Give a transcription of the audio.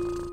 you